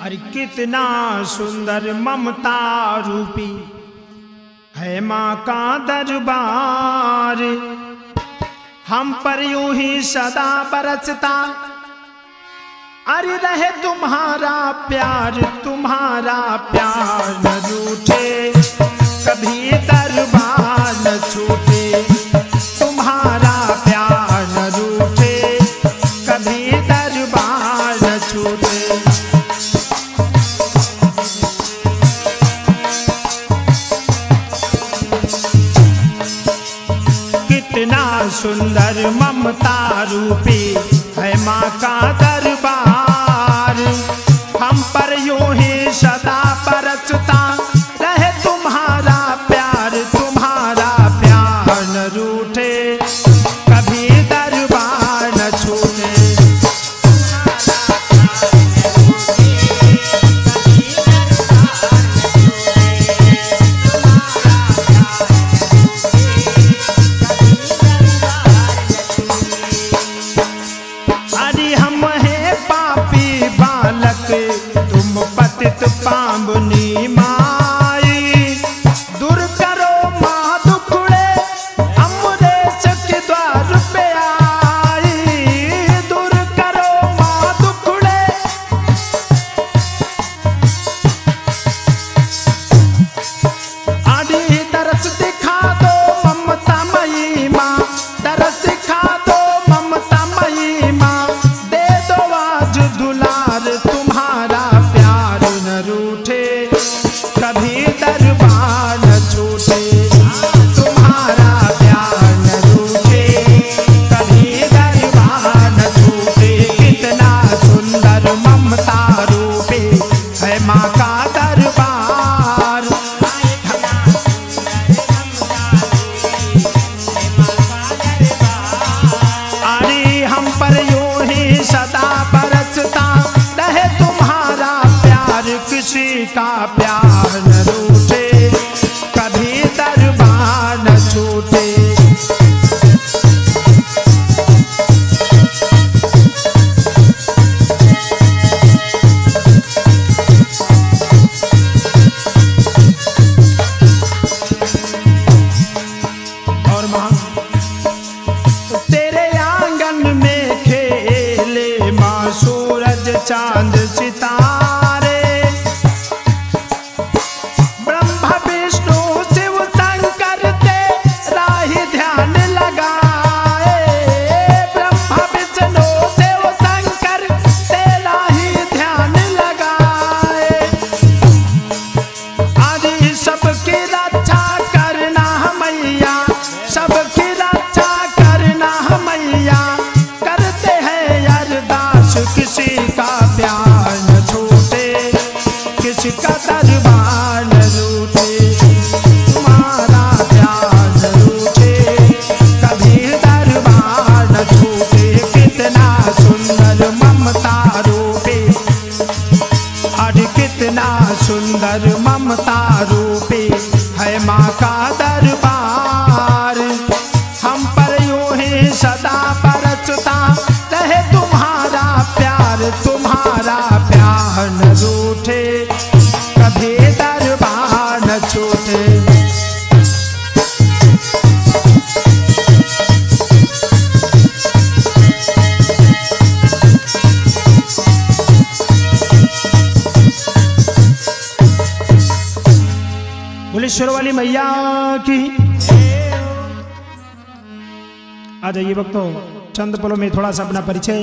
अरे कितना सुंदर ममता रूपी है माँ का दरबार। हम पर यू ही सदा बरसता। अरे रहे तुम्हारा प्यार तुम्हारा प्यार न रूठे। कभी कितना सुंदर ममता रूपी है माँ का दरबार। बालक तुम पतित माई दरबार। अरे हम पर यो ही सदा प्यार किसी का प्यार न रूठे सुंदर ममता रूपे है माँ का दरबार। हम पर यूँ ही सदा परचता रहे तुम्हारा प्यार तुम्हारा प्यार न रूठे, कभी दरबार न छूटे। बुलेश्वर वाली मैया की। आ जाइए भक्तों चंद पलों में थोड़ा सा अपना परिचय।